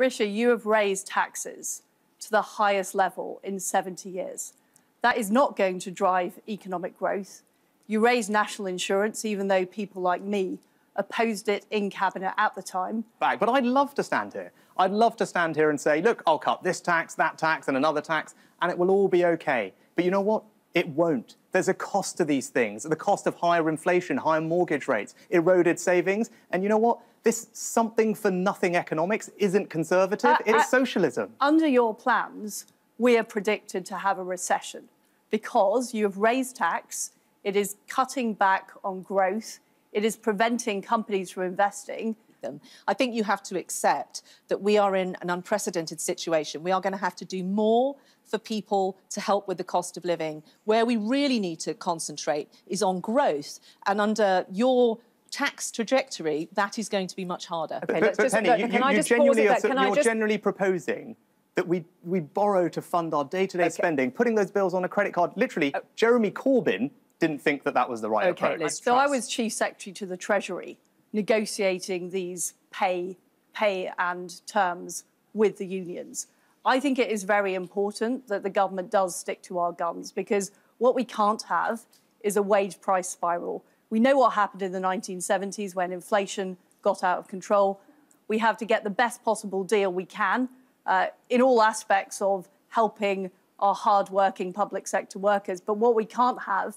Rishi, you have raised taxes to the highest level in 70 years. That is not going to drive economic growth. You raised national insurance, even though people like me opposed it in cabinet at the time. Back, but I'd love to stand here. I'd love to stand here and say, look, I'll cut this tax, that tax, and another tax, and it will all be okay. But you know what? It won't. There's a cost to these things, the cost of higher inflation, higher mortgage rates, eroded savings. And you know what? This something for nothing economics isn't conservative, uh, it's uh, socialism. Under your plans, we are predicted to have a recession because you have raised tax, it is cutting back on growth, it is preventing companies from investing. Them. I think you have to accept that we are in an unprecedented situation. We are going to have to do more for people to help with the cost of living. Where we really need to concentrate is on growth. And under your tax trajectory, that is going to be much harder. Okay, but, but just, Penny, you, can you, I just genuinely, pause Can you're just... generally proposing that we, we borrow to fund our day-to-day -day okay. spending, putting those bills on a credit card. Literally, oh. Jeremy Corbyn didn't think that that was the right okay, approach. Liz, so I was chief secretary to the Treasury, negotiating these pay, pay and terms with the unions. I think it is very important that the government does stick to our guns because what we can't have is a wage price spiral. We know what happened in the 1970s when inflation got out of control. We have to get the best possible deal we can uh, in all aspects of helping our hard-working public sector workers. But what we can't have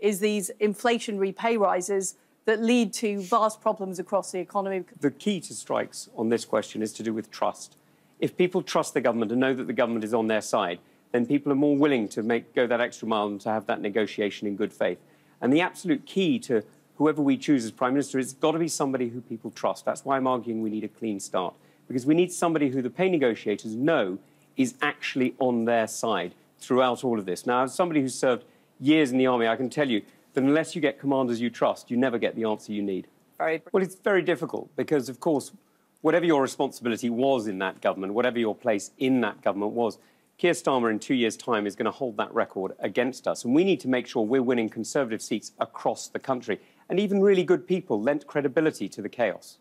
is these inflationary pay rises that lead to vast problems across the economy. The key to strikes on this question is to do with trust. If people trust the government and know that the government is on their side, then people are more willing to make, go that extra mile and to have that negotiation in good faith. And the absolute key to whoever we choose as Prime Minister is got to be somebody who people trust. That's why I'm arguing we need a clean start. Because we need somebody who the pay negotiators know is actually on their side throughout all of this. Now, as somebody who's served years in the army, I can tell you that unless you get commanders you trust, you never get the answer you need. Very well, it's very difficult because, of course, whatever your responsibility was in that government, whatever your place in that government was, Keir Starmer in two years' time is going to hold that record against us. And we need to make sure we're winning Conservative seats across the country. And even really good people lent credibility to the chaos.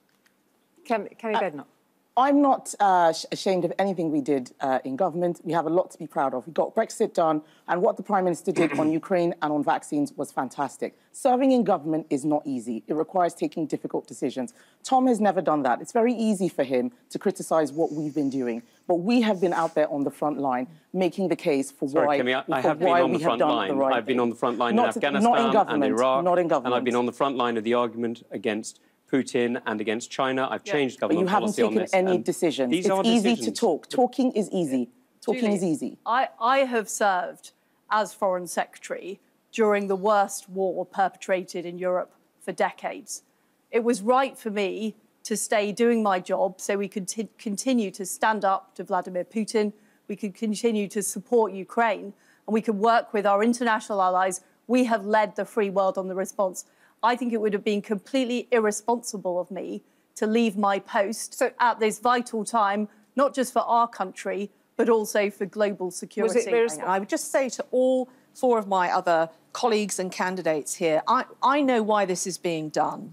Kemi, Kemi Badenoch. I'm not uh, ashamed of anything we did uh, in government. We have a lot to be proud of. We got Brexit done, and what the Prime Minister did on Ukraine and on vaccines was fantastic. Serving in government is not easy. It requires taking difficult decisions. Tom has never done that. It's very easy for him to criticise what we've been doing. But we have been out there on the front line making the case for Sorry, why, Kemi, I, I have been on the front line. Right I've been on the front line in Afghanistan not in and Iraq. Not in government. And I've been on the front line of the argument against Putin and against China. I've yeah. changed government policy on this. But you haven't taken any decisions. These It's easy decisions. to talk. Talking is easy. Talking Julie, is easy. I, I have served as Foreign Secretary during the worst war perpetrated in Europe for decades. It was right for me to stay doing my job so we could continue to stand up to Vladimir Putin, we could continue to support Ukraine, and we could work with our international allies. We have led the free world on the response. I think it would have been completely irresponsible of me to leave my post so, at this vital time, not just for our country, but also for global security. I would just say to all four of my other colleagues and candidates here, I, I know why this is being done.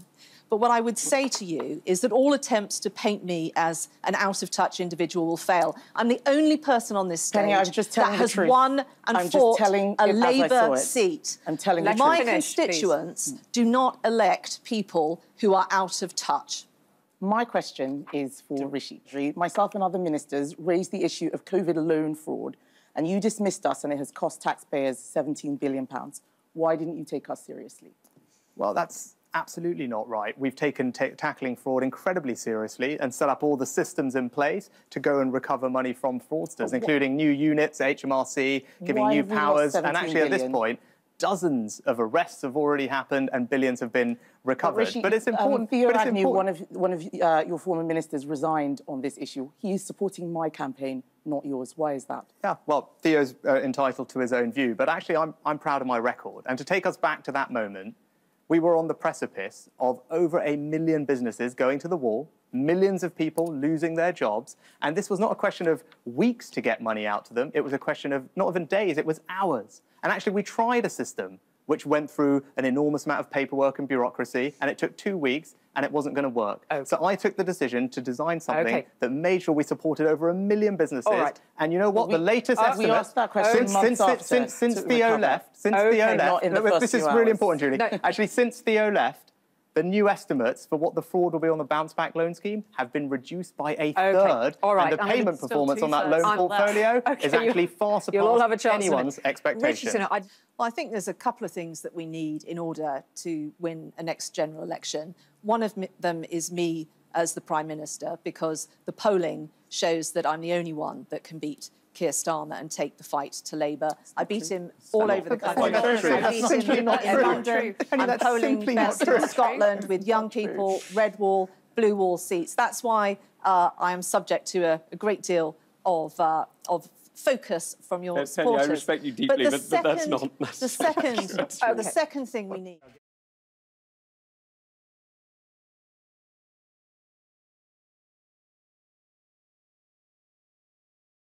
But what I would say to you is that all attempts to paint me as an out-of-touch individual will fail. I'm the only person on this stage Penny, that has won and I'm fought a Labour seat. I'm telling you My finish, constituents please. do not elect people who are out of touch. My question is for Rishi. Myself and other ministers raised the issue of COVID loan fraud, and you dismissed us, and it has cost taxpayers £17 billion. Why didn't you take us seriously? Well, that's absolutely not right. We've taken tackling fraud incredibly seriously and set up all the systems in place to go and recover money from fraudsters, including new units, HMRC, giving Why new powers. And actually, billion? at this point, dozens of arrests have already happened and billions have been recovered. But, Rishi, but it's important. Um, Theo but it's Agnew, important. one of, one of uh, your former ministers, resigned on this issue. He is supporting my campaign, not yours. Why is that? Yeah, well, Theo's uh, entitled to his own view, but actually I'm, I'm proud of my record. And to take us back to that moment, we were on the precipice of over a million businesses going to the wall, millions of people losing their jobs. And this was not a question of weeks to get money out to them. It was a question of not even days, it was hours. And actually, we tried a system which went through an enormous amount of paperwork and bureaucracy, and it took two weeks, and it wasn't going to work. Okay. So I took the decision to design something Okay. that made sure we supported over a million businesses. Right. And you know what? We- the latest uh, we estimate asked that question since, since, since, since Theo recover. left, since Okay. Theo left, Not in the look, first this is few really hours. important, Julie. No. Actually, since Theo left, the new estimates for what the fraud will be on the bounce back loan scheme have been reduced by a third. All right. And the I'm payment performance on that loan I'm portfolio Okay, is actually far surpassed You'll have a chance. anyone's minute. expectation. Richardson, I, Well, I think there's a couple of things that we need in order to win a next general election. One of them is me as the Prime Minister, because the polling shows that I'm the only one that can beat Keir Starmer and take the fight to Labour. I beat him all over the country. I That's beat simply him not in true. London. Penny, I'm polling best in Scotland with young people, red wall, blue wall seats. That's why uh, I am subject to a, a great deal of, uh, of focus from your Penny, I respect you deeply, but- but that's not- that's the second, that's uh, the second thing we need.